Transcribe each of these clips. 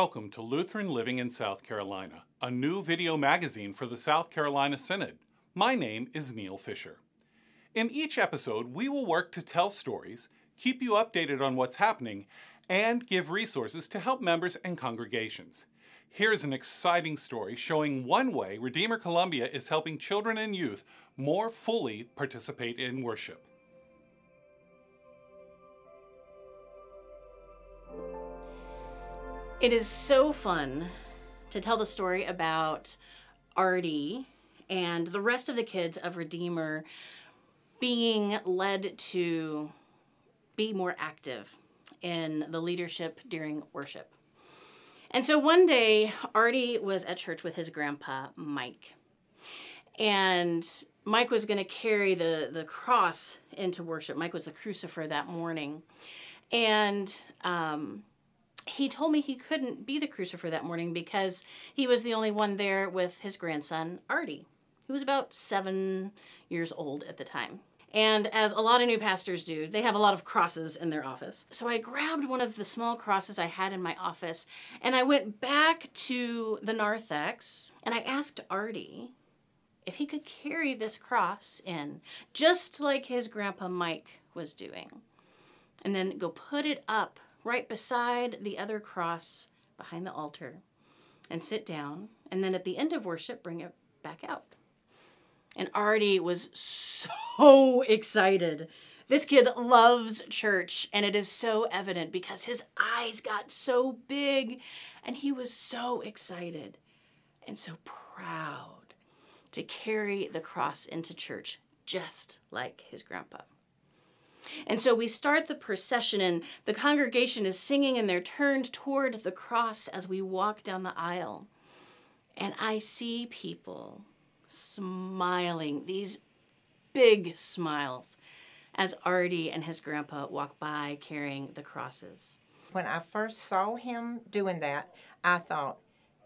Welcome to Lutheran Living in South Carolina, a new video magazine for the South Carolina Synod. My name is Neil Fisher. In each episode, we will work to tell stories, keep you updated on what's happening, and give resources to help members and congregations. Here's an exciting story showing one way Redeemer Columbia is helping children and youth more fully participate in worship. It is so fun to tell the story about Artie and the rest of the kids of Redeemer being led to be more active in the leadership during worship. And so one day, Artie was at church with his grandpa, Mike. And Mike was going to carry the, the cross into worship. Mike was the crucifer that morning. And um, he told me he couldn't be the crucifer that morning because he was the only one there with his grandson, Artie, who was about seven years old at the time. And as a lot of new pastors do, they have a lot of crosses in their office. So I grabbed one of the small crosses I had in my office and I went back to the narthex and I asked Artie if he could carry this cross in, just like his grandpa Mike was doing, and then go put it up right beside the other cross behind the altar and sit down. And then at the end of worship, bring it back out. And Artie was so excited. This kid loves church, and it is so evident because his eyes got so big and he was so excited and so proud to carry the cross into church just like his grandpa. And so we start the procession, and the congregation is singing, and they're turned toward the cross as we walk down the aisle. And I see people smiling, these big smiles, as Artie and his grandpa walk by carrying the crosses. When I first saw him doing that, I thought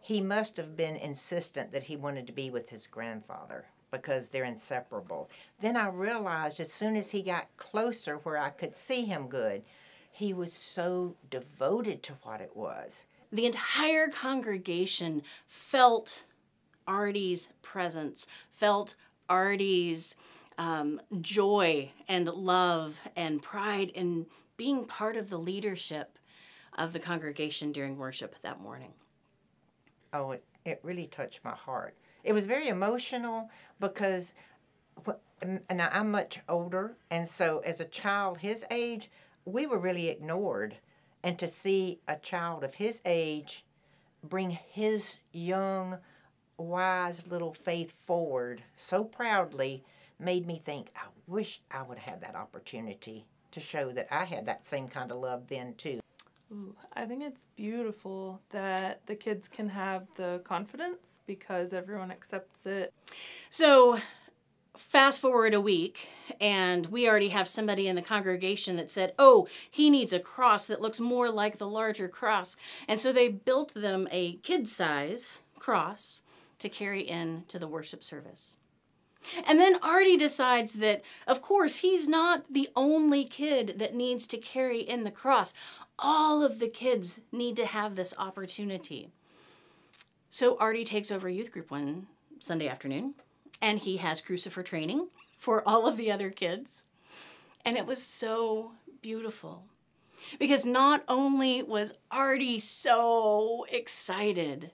he must have been insistent that he wanted to be with his grandfather because they're inseparable. Then I realized as soon as he got closer where I could see him good, he was so devoted to what it was. The entire congregation felt Artie's presence, felt Artie's um, joy and love and pride in being part of the leadership of the congregation during worship that morning. Oh, it, it really touched my heart it was very emotional because and I'm much older, and so as a child his age, we were really ignored. And to see a child of his age bring his young, wise little faith forward so proudly made me think, I wish I would have that opportunity to show that I had that same kind of love then too. Ooh, I think it's beautiful that the kids can have the confidence because everyone accepts it. So, fast forward a week, and we already have somebody in the congregation that said, Oh, he needs a cross that looks more like the larger cross. And so they built them a kid size cross to carry in to the worship service. And then Artie decides that, of course, he's not the only kid that needs to carry in the cross. All of the kids need to have this opportunity. So Artie takes over youth group one Sunday afternoon, and he has crucifer training for all of the other kids. And it was so beautiful because not only was Artie so excited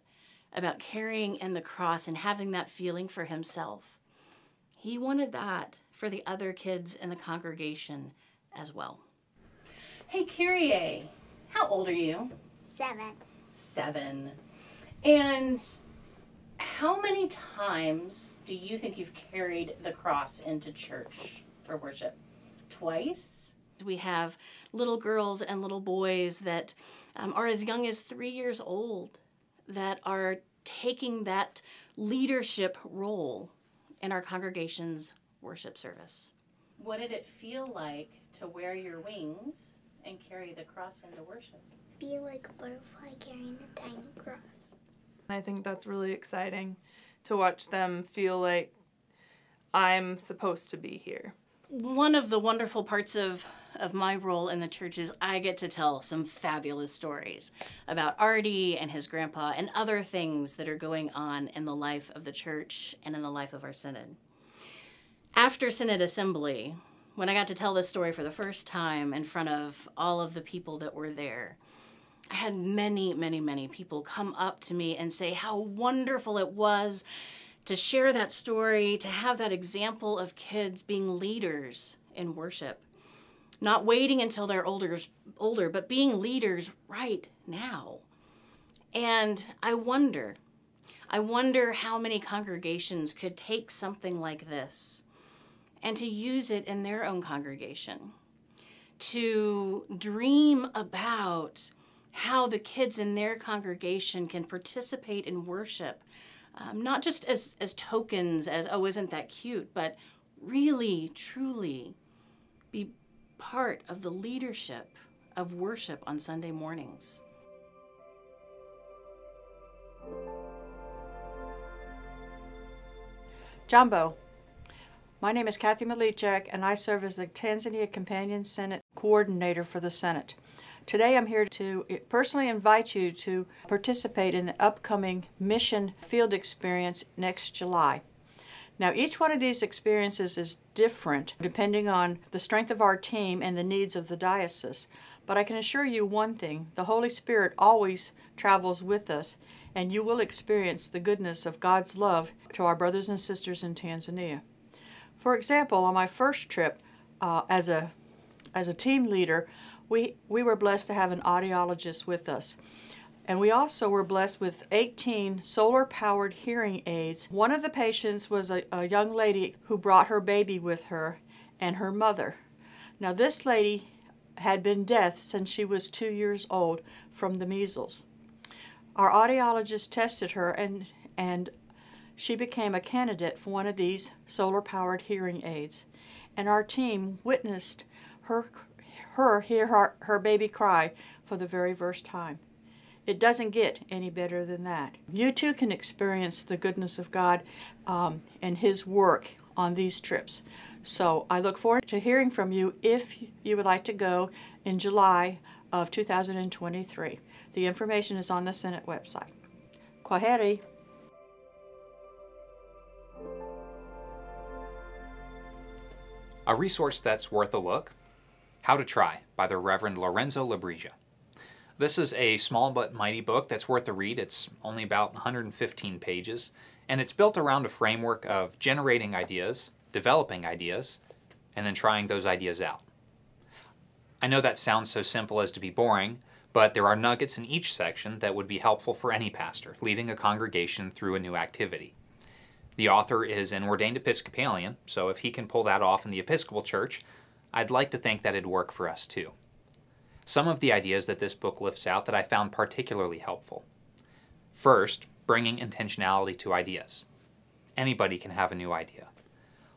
about carrying in the cross and having that feeling for himself, he wanted that for the other kids in the congregation as well. Hey, Kyrie, how old are you? Seven. Seven. And how many times do you think you've carried the cross into church for worship? Twice? We have little girls and little boys that um, are as young as three years old that are taking that leadership role in our congregation's worship service. What did it feel like to wear your wings and carry the cross into worship? Be like a butterfly carrying a tiny cross. I think that's really exciting to watch them feel like I'm supposed to be here. One of the wonderful parts of of my role in the church is I get to tell some fabulous stories about Artie and his grandpa and other things that are going on in the life of the church and in the life of our synod. After Synod Assembly, when I got to tell this story for the first time in front of all of the people that were there, I had many, many, many people come up to me and say how wonderful it was to share that story, to have that example of kids being leaders in worship. Not waiting until they're older, older, but being leaders right now. And I wonder, I wonder how many congregations could take something like this and to use it in their own congregation, to dream about how the kids in their congregation can participate in worship, um, not just as, as tokens, as, oh, isn't that cute, but really, truly be part of the leadership of worship on Sunday mornings. Jambo. My name is Kathy Malichak, and I serve as the Tanzania Companion Synod Coordinator for the Synod. Today I'm here to personally invite you to participate in the upcoming mission field experience next July. Now, each one of these experiences is different depending on the strength of our team and the needs of the diocese. But I can assure you one thing the Holy Spirit always travels with us, and you will experience the goodness of God's love to our brothers and sisters in Tanzania. For example, on my first trip uh, as, a, as a team leader, we, we were blessed to have an audiologist with us. And we also were blessed with 18 solar powered hearing aids. One of the patients was a, a young lady who brought her baby with her and her mother. Now, this lady had been deaf since she was two years old from the measles. Our audiologist tested her and, and she became a candidate for one of these solar powered hearing aids. And our team witnessed her, her hear her, her baby cry for the very first time. It doesn't get any better than that. You too can experience the goodness of God um, and His work on these trips. So I look forward to hearing from you if you would like to go in July of 2023. The information is on the Synod website. Kwaheri. A resource that's worth a look How to Try by the Reverend Lorenzo Lebrija. This is a small but mighty book that's worth a read. It's only about 115 pages, and it's built around a framework of generating ideas, developing ideas, and then trying those ideas out. I know that sounds so simple as to be boring, but there are nuggets in each section that would be helpful for any pastor leading a congregation through a new activity. The author is an ordained Episcopalian, so if he can pull that off in the Episcopal Church, I'd like to think that it'd work for us too some of the ideas that this book lifts out that I found particularly helpful. First, bringing intentionality to ideas. Anybody can have a new idea.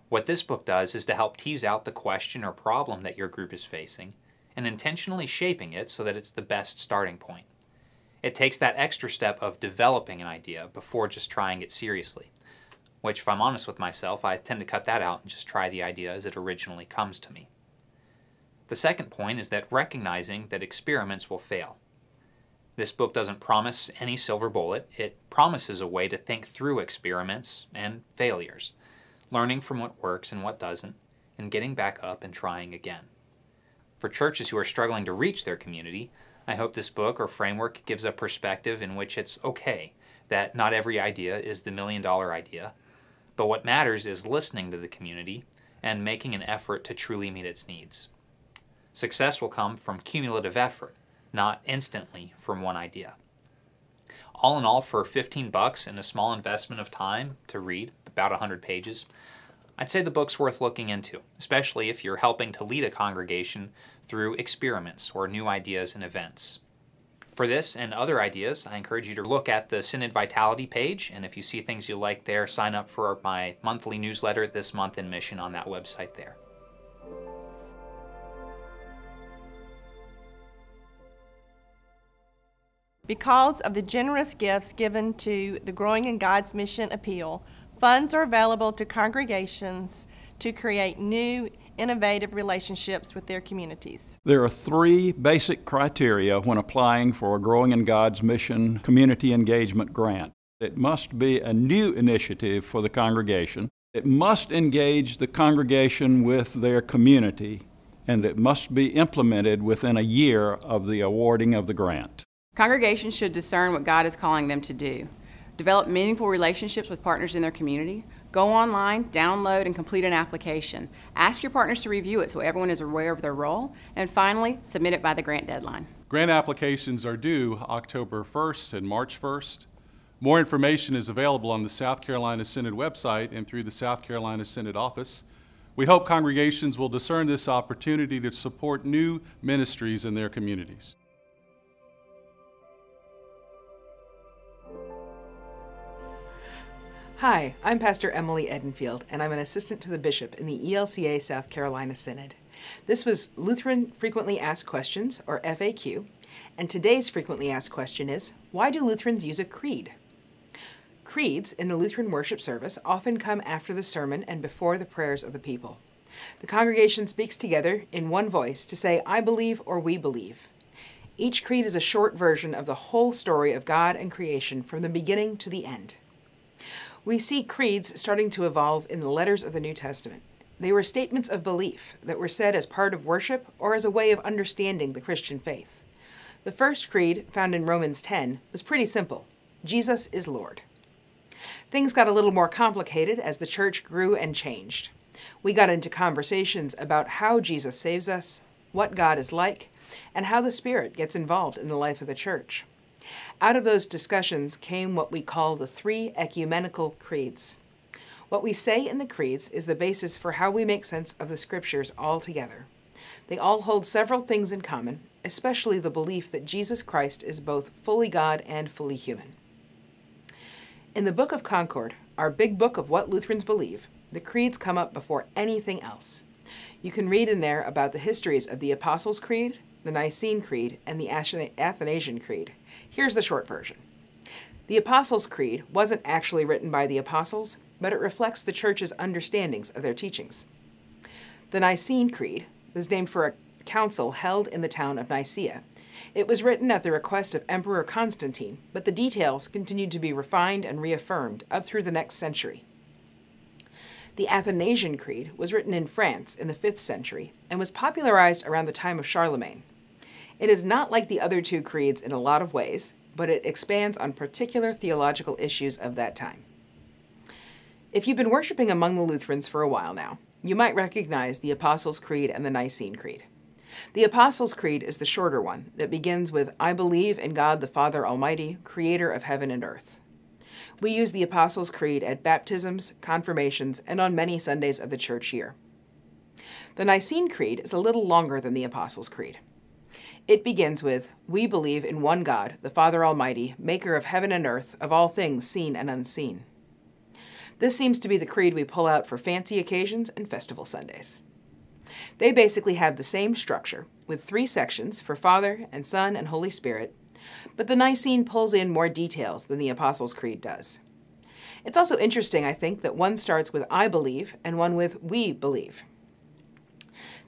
What this book does is to help tease out the question or problem that your group is facing and intentionally shaping it so that it's the best starting point. It takes that extra step of developing an idea before just trying it seriously, which, if I'm honest with myself, I tend to cut that out and just try the idea as it originally comes to me. The second point is that recognizing that experiments will fail. This book doesn't promise any silver bullet, it promises a way to think through experiments and failures, learning from what works and what doesn't, and getting back up and trying again. For churches who are struggling to reach their community, I hope this book or framework gives a perspective in which it's okay that not every idea is the million dollar idea, but what matters is listening to the community and making an effort to truly meet its needs. Success will come from cumulative effort, not instantly from one idea. All in all, for 15 bucks and a small investment of time to read, about 100 pages, I'd say the book's worth looking into, especially if you're helping to lead a congregation through experiments or new ideas and events. For this and other ideas, I encourage you to look at the Synod Vitality page, and if you see things you like there, sign up for my monthly newsletter, This Month in Mission, on that website there. Because of the generous gifts given to the Growing in God's Mission appeal, funds are available to congregations to create new innovative relationships with their communities. There are three basic criteria when applying for a Growing in God's Mission Community Engagement Grant. It must be a new initiative for the congregation. It must engage the congregation with their community, and it must be implemented within a year of the awarding of the grant. Congregations should discern what God is calling them to do. Develop meaningful relationships with partners in their community. Go online, download, and complete an application. Ask your partners to review it so everyone is aware of their role. And finally, submit it by the grant deadline. Grant applications are due October 1st and March 1st. More information is available on the South Carolina Synod website and through the South Carolina Synod office. We hope congregations will discern this opportunity to support new ministries in their communities. Hi, I'm Pastor Emily Edenfield, and I'm an assistant to the bishop in the ELCA South Carolina Synod. This was Lutheran Frequently Asked Questions, or FAQ, and today's frequently asked question is Why do Lutherans use a creed? Creeds in the Lutheran worship service often come after the sermon and before the prayers of the people. The congregation speaks together in one voice to say, I believe or we believe. Each creed is a short version of the whole story of God and creation from the beginning to the end. We see creeds starting to evolve in the letters of the New Testament. They were statements of belief that were said as part of worship or as a way of understanding the Christian faith. The first creed, found in Romans 10, was pretty simple Jesus is Lord. Things got a little more complicated as the church grew and changed. We got into conversations about how Jesus saves us, what God is like, and how the Spirit gets involved in the life of the church. Out of those discussions came what we call the three ecumenical creeds. What we say in the creeds is the basis for how we make sense of the scriptures altogether. They all hold several things in common, especially the belief that Jesus Christ is both fully God and fully human. In the Book of Concord, our big book of what Lutherans believe, the creeds come up before anything else. You can read in there about the histories of the Apostles' Creed, the Nicene Creed, and the Athanasian Creed. Here's the short version. The Apostles' Creed wasn't actually written by the apostles, but it reflects the church's understandings of their teachings. The Nicene Creed was named for a council held in the town of Nicaea. It was written at the request of Emperor Constantine, but the details continued to be refined and reaffirmed up through the next century. The Athanasian Creed was written in France in the 5th century and was popularized around the time of Charlemagne. It is not like the other two creeds in a lot of ways, but it expands on particular theological issues of that time. If you've been worshiping among the Lutherans for a while now, you might recognize the Apostles' Creed and the Nicene Creed. The Apostles' Creed is the shorter one that begins with, I believe in God the Father Almighty, creator of heaven and earth. We use the Apostles' Creed at baptisms, confirmations, and on many Sundays of the church year. The Nicene Creed is a little longer than the Apostles' Creed. It begins with, We believe in one God, the Father Almighty, maker of heaven and earth, of all things seen and unseen. This seems to be the creed we pull out for fancy occasions and festival Sundays. They basically have the same structure, with three sections for Father and Son and Holy Spirit, but the Nicene pulls in more details than the Apostles' Creed does. It's also interesting, I think, that one starts with I believe and one with we believe.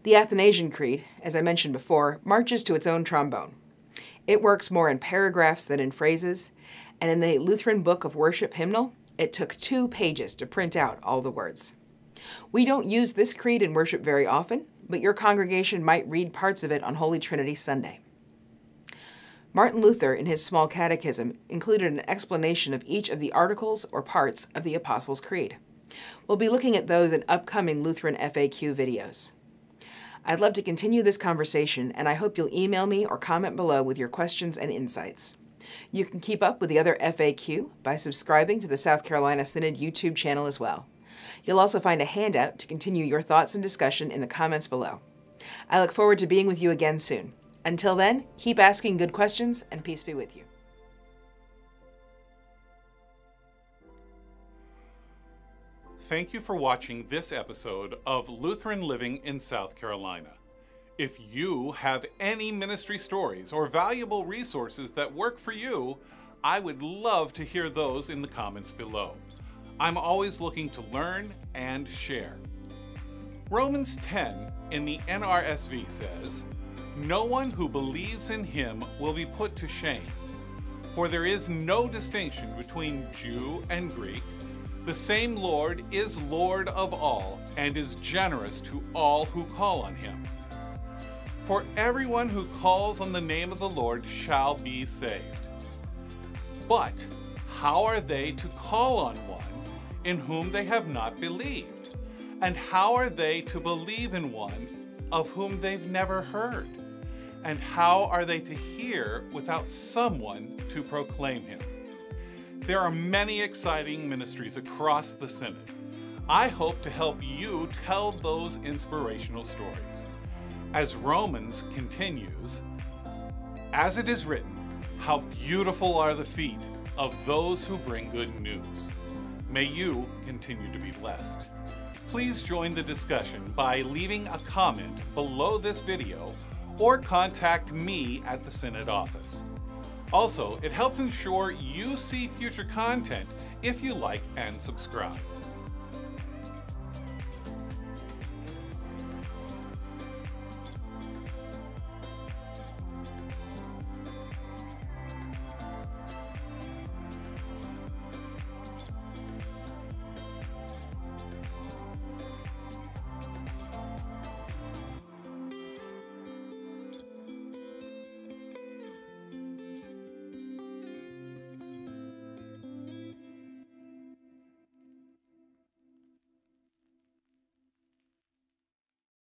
The Athanasian Creed, as I mentioned before, marches to its own trombone. It works more in paragraphs than in phrases, and in the Lutheran Book of Worship hymnal, it took two pages to print out all the words. We don't use this creed in worship very often, but your congregation might read parts of it on Holy Trinity Sunday. Martin Luther, in his Small Catechism, included an explanation of each of the articles or parts of the Apostles' Creed. We'll be looking at those in upcoming Lutheran FAQ videos. I'd love to continue this conversation, and I hope you'll email me or comment below with your questions and insights. You can keep up with the other FAQ by subscribing to the South Carolina Synod YouTube channel as well. You'll also find a handout to continue your thoughts and discussion in the comments below. I look forward to being with you again soon. Until then, keep asking good questions, and peace be with you. Thank you for watching this episode of Lutheran Living in South Carolina. If you have any ministry stories or valuable resources that work for you, I would love to hear those in the comments below. I'm always looking to learn and share. Romans 10 in the NRSV says, No one who believes in him will be put to shame, for there is no distinction between Jew and Greek. The same Lord is Lord of all and is generous to all who call on him. For everyone who calls on the name of the Lord shall be saved. But how are they to call on one in whom they have not believed? And how are they to believe in one of whom they've never heard? And how are they to hear without someone to proclaim him? There are many exciting ministries across the Synod. I hope to help you tell those inspirational stories. As Romans continues, as it is written, how beautiful are the feet of those who bring good news. May you continue to be blessed. Please join the discussion by leaving a comment below this video or contact me at the Synod office. Also, it helps ensure you see future content if you like and subscribe.